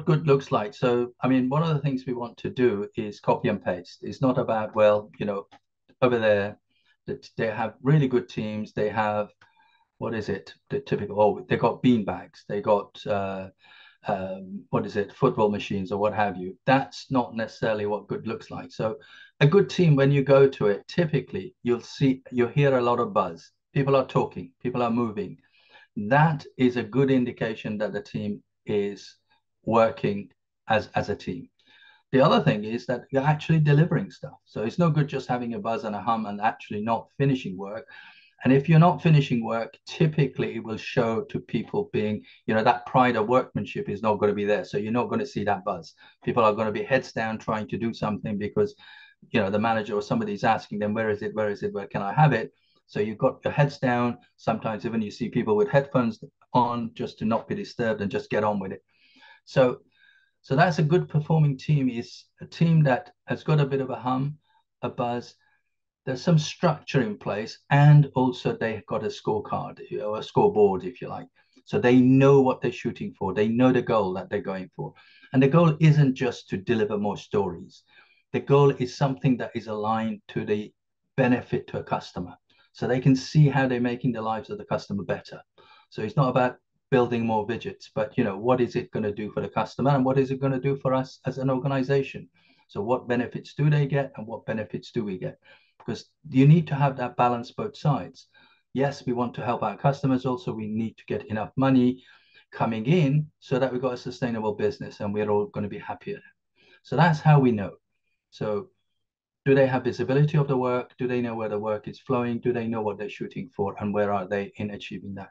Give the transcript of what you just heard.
good looks like. So, I mean, one of the things we want to do is copy and paste. It's not about, well, you know, over there, that they have really good teams. They have, what is it? The typical, oh, they got bean bags. They got, uh, um, what is it, football machines or what have you. That's not necessarily what good looks like. So, a good team, when you go to it, typically you'll see, you'll hear a lot of buzz. People are talking, people are moving. That is a good indication that the team is working as as a team. The other thing is that you're actually delivering stuff. So it's no good just having a buzz and a hum and actually not finishing work. And if you're not finishing work, typically it will show to people being, you know, that pride of workmanship is not going to be there. So you're not going to see that buzz. People are going to be heads down trying to do something because, you know, the manager or somebody's asking them, where is it? Where is it? Where can I have it? So you've got your heads down. Sometimes even you see people with headphones on just to not be disturbed and just get on with it. So, so that's a good performing team. Is a team that has got a bit of a hum, a buzz. There's some structure in place, and also they've got a scorecard or a scoreboard, if you like. So they know what they're shooting for. They know the goal that they're going for, and the goal isn't just to deliver more stories. The goal is something that is aligned to the benefit to a customer, so they can see how they're making the lives of the customer better. So it's not about building more widgets, but you know, what is it going to do for the customer and what is it going to do for us as an organization? So what benefits do they get and what benefits do we get? Because you need to have that balance both sides. Yes, we want to help our customers. Also, we need to get enough money coming in so that we've got a sustainable business and we're all going to be happier. So that's how we know. So do they have visibility of the work? Do they know where the work is flowing? Do they know what they're shooting for? And where are they in achieving that?